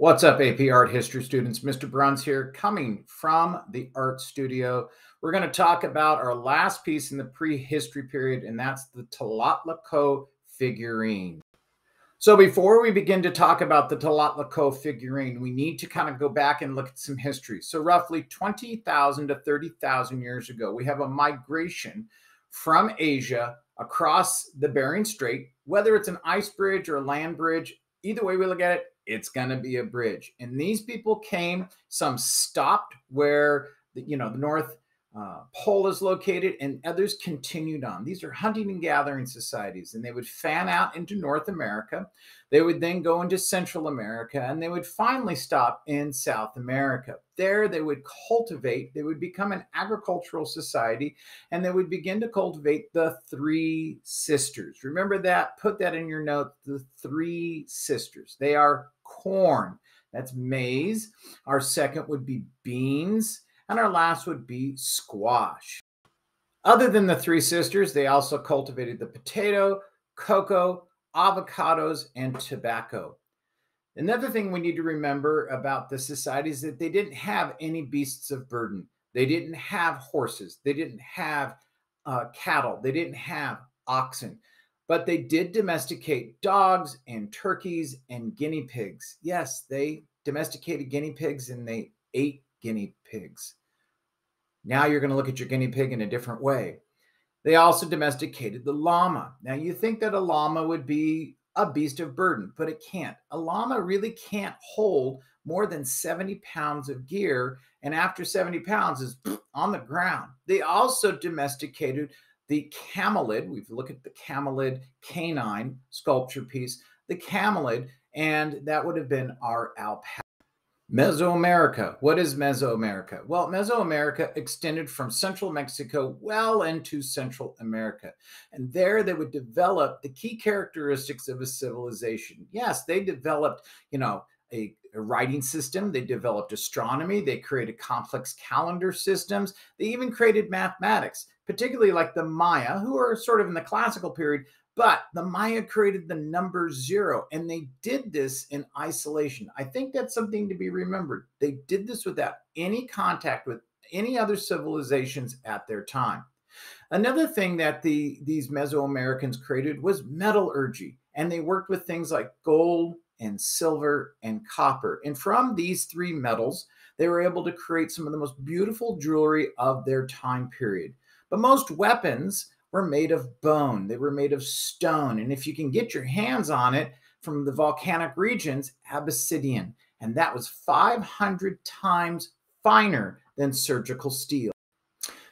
What's up, AP Art History students? Mr. Bruns here, coming from the art studio. We're going to talk about our last piece in the prehistory period, and that's the Tlatilco figurine. So before we begin to talk about the Tlatilco figurine, we need to kind of go back and look at some history. So roughly 20,000 to 30,000 years ago, we have a migration from Asia across the Bering Strait, whether it's an ice bridge or a land bridge, either way we look at it, it's going to be a bridge. And these people came, some stopped where, the, you know, the North uh, Pole is located, and others continued on. These are hunting and gathering societies, and they would fan out into North America. They would then go into Central America, and they would finally stop in South America. There, they would cultivate, they would become an agricultural society, and they would begin to cultivate the three sisters. Remember that, put that in your note the three sisters. They are corn, that's maize. Our second would be beans and our last would be squash. Other than the three sisters, they also cultivated the potato, cocoa, avocados, and tobacco. Another thing we need to remember about the society is that they didn't have any beasts of burden. They didn't have horses. They didn't have uh, cattle. They didn't have oxen. But they did domesticate dogs and turkeys and guinea pigs. Yes, they domesticated guinea pigs and they ate guinea pigs. Now you're going to look at your guinea pig in a different way. They also domesticated the llama. Now you think that a llama would be a beast of burden, but it can't. A llama really can't hold more than 70 pounds of gear, and after 70 pounds is on the ground. They also domesticated the camelid. We've looked at the camelid canine sculpture piece, the camelid, and that would have been our alpaca. Mesoamerica. What is Mesoamerica? Well, Mesoamerica extended from central Mexico well into Central America. And there they would develop the key characteristics of a civilization. Yes, they developed, you know, a, a, writing system. They developed astronomy. They created complex calendar systems. They even created mathematics, particularly like the Maya, who are sort of in the classical period, but the Maya created the number zero, and they did this in isolation. I think that's something to be remembered. They did this without any contact with any other civilizations at their time. Another thing that the these Mesoamericans created was metallurgy, and they worked with things like gold and silver and copper. And from these three metals, they were able to create some of the most beautiful jewelry of their time period. But most weapons were made of bone, they were made of stone. And if you can get your hands on it from the volcanic regions, obsidian. And that was 500 times finer than surgical steel.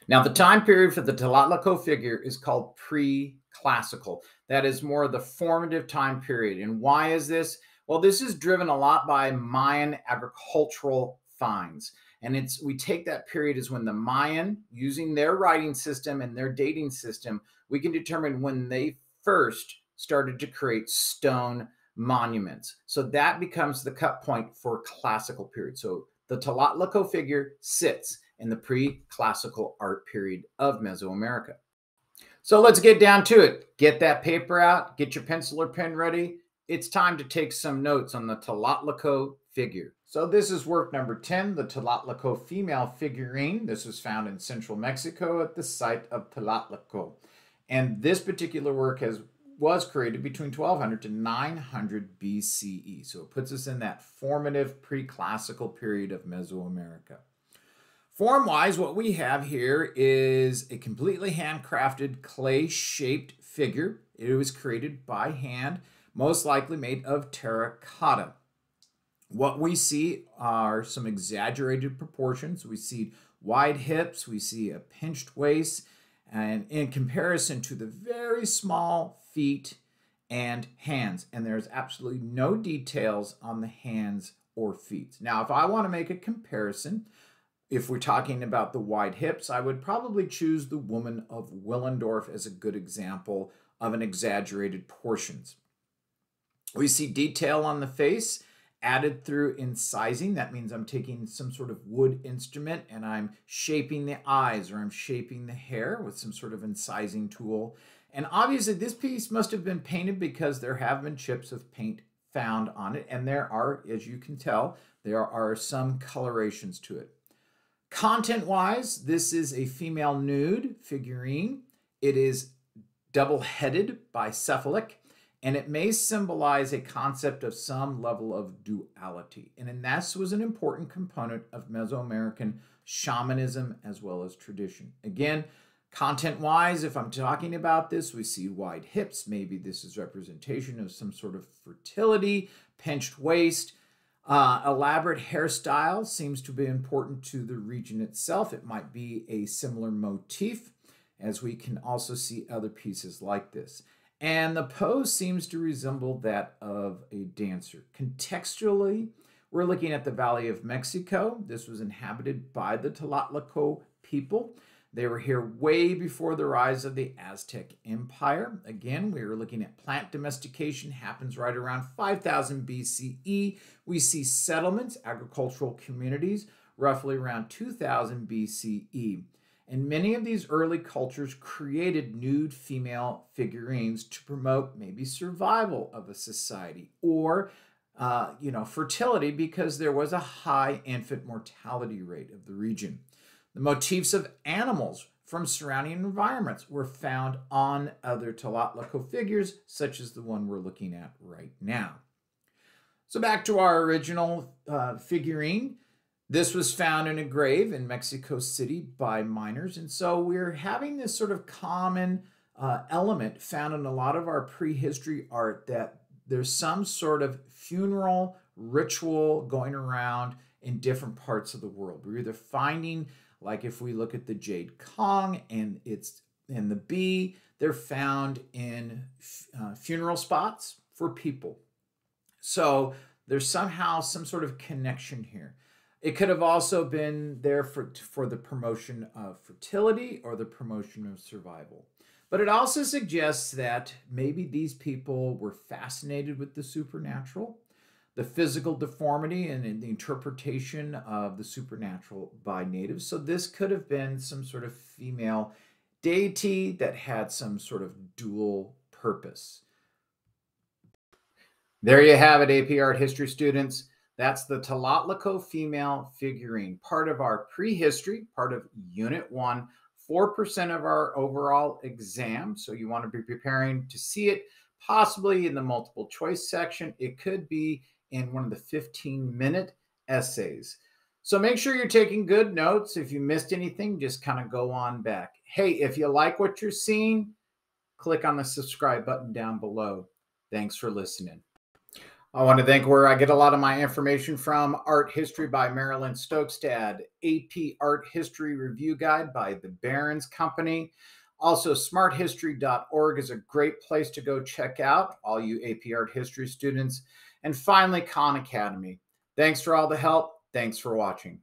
Now, the time period for the Tlatilco figure is called pre classical. That is more the formative time period. And why is this? Well, this is driven a lot by Mayan agricultural finds. And it's we take that period as when the Mayan, using their writing system and their dating system, we can determine when they first started to create stone monuments. So that becomes the cut point for classical period. So the Tlatilco figure sits in the pre-classical art period of Mesoamerica. So let's get down to it. Get that paper out, get your pencil or pen ready. It's time to take some notes on the Tlatilco figure. So this is work number 10, the Tlatilco female figurine. This was found in central Mexico at the site of Tlatilco. And this particular work has was created between 1200 to 900 BCE. So it puts us in that formative pre-classical period of Mesoamerica. Form-wise, what we have here is a completely handcrafted clay-shaped figure. It was created by hand, most likely made of terracotta. What we see are some exaggerated proportions. We see wide hips, we see a pinched waist, and in comparison to the very small feet and hands. And there's absolutely no details on the hands or feet. Now, if I want to make a comparison, if we're talking about the wide hips, I would probably choose the woman of Willendorf as a good example of an exaggerated portions. We see detail on the face added through incising. That means I'm taking some sort of wood instrument and I'm shaping the eyes or I'm shaping the hair with some sort of incising tool. And obviously this piece must have been painted because there have been chips of paint found on it. And there are, as you can tell, there are some colorations to it. Content wise, this is a female nude figurine. It is double headed bicephalic, and it may symbolize a concept of some level of duality. And this was an important component of Mesoamerican shamanism as well as tradition. Again, content wise, if I'm talking about this, we see wide hips. Maybe this is representation of some sort of fertility, pinched waist. Uh, elaborate hairstyle seems to be important to the region itself. It might be a similar motif, as we can also see other pieces like this. And the pose seems to resemble that of a dancer. Contextually, we're looking at the Valley of Mexico. This was inhabited by the Tlatilco people. They were here way before the rise of the Aztec Empire. Again, we are looking at plant domestication happens right around 5000 BCE. We see settlements, agricultural communities, roughly around 2000 BCE. And many of these early cultures created nude female figurines to promote maybe survival of a society or uh, you know, fertility because there was a high infant mortality rate of the region. The motifs of animals from surrounding environments were found on other Tlatilco figures, such as the one we're looking at right now. So back to our original uh, figurine. This was found in a grave in Mexico City by miners. And so we're having this sort of common uh, element found in a lot of our prehistory art that there's some sort of funeral ritual going around in different parts of the world. We're either finding, like if we look at the Jade cong and it's and the bi, they're found in uh, funeral spots for people. So there's somehow some sort of connection here. It could have also been there for, for the promotion of fertility or the promotion of survival. But it also suggests that maybe these people were fascinated with the supernatural, the physical deformity, and the interpretation of the supernatural by natives. So this could have been some sort of female deity that had some sort of dual purpose. There you have it, AP Art History students. That's the Tlatilco female figurine, part of our prehistory, part of Unit 1, 4% of our overall exam. So you want to be preparing to see it possibly in the multiple choice section. It could be in one of the 15 minute essays. So make sure you're taking good notes. If you missed anything, just kind of go on back. Hey, if you like what you're seeing, click on the subscribe button down below. Thanks for listening. I want to thank where I get a lot of my information from Art History by Marilyn Stokestad, AP Art History Review Guide by the Barron's Company. Also, smarthistory.org is a great place to go check out, all you AP Art History students. And finally, Khan Academy. Thanks for all the help. Thanks for watching.